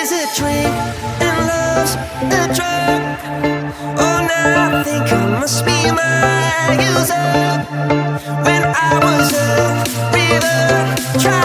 is a drink and love's a drug. Oh, I think I must be my user. When I was a river